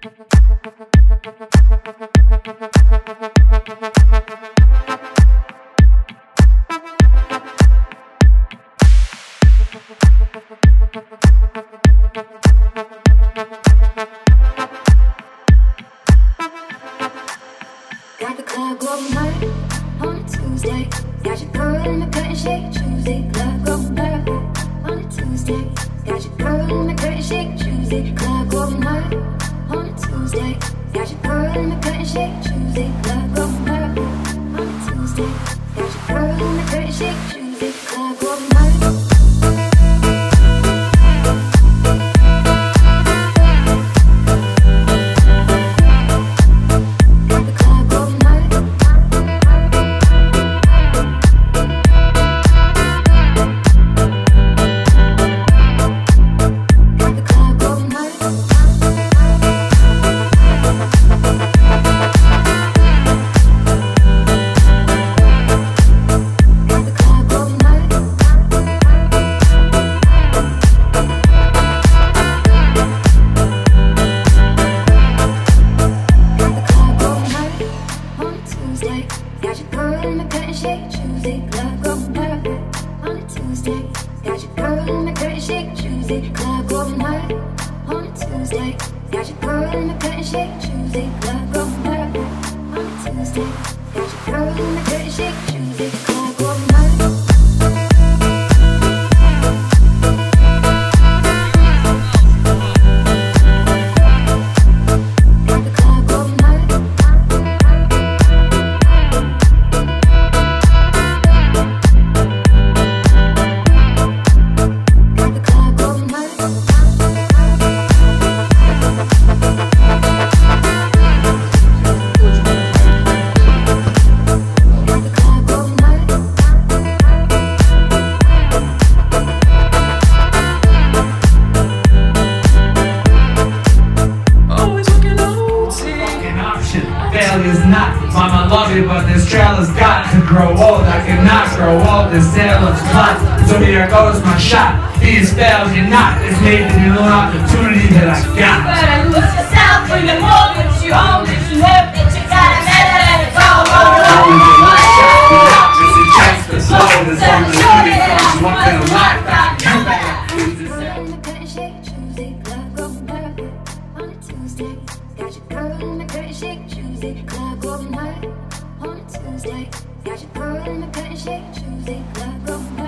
Got the club going hard on a Tuesday. Got your girl in the curtain shake Tuesday. Club going shake Tuesday. Shake hard on. Got your girl in the curtain shake Tuesday. Club going hard on a Tuesday. Got your girl in the curtain shake trailer's got to grow old. I cannot grow old. This sailor's plot. So here goes my shot. These fails, you're not. It's maybe the new opportunity that I got. Better lose yourself when the moment you own it. You know that you gotta let it let it go. Always Roll, in roll, my shot. roll, Without roll. just a chance to slow. There's only three things once in a lifetime. You better lose yourself. Girl in the curtain shake Tuesday, club going hard on a Tuesday. Got your girl in the curtain shake Tuesday, club going hard on a Tuesday. Got your girl in the curtain shake Tuesday, club going